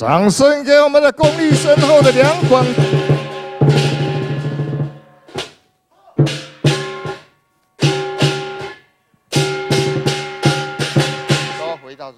掌声给我们的功力深厚的两广。都回到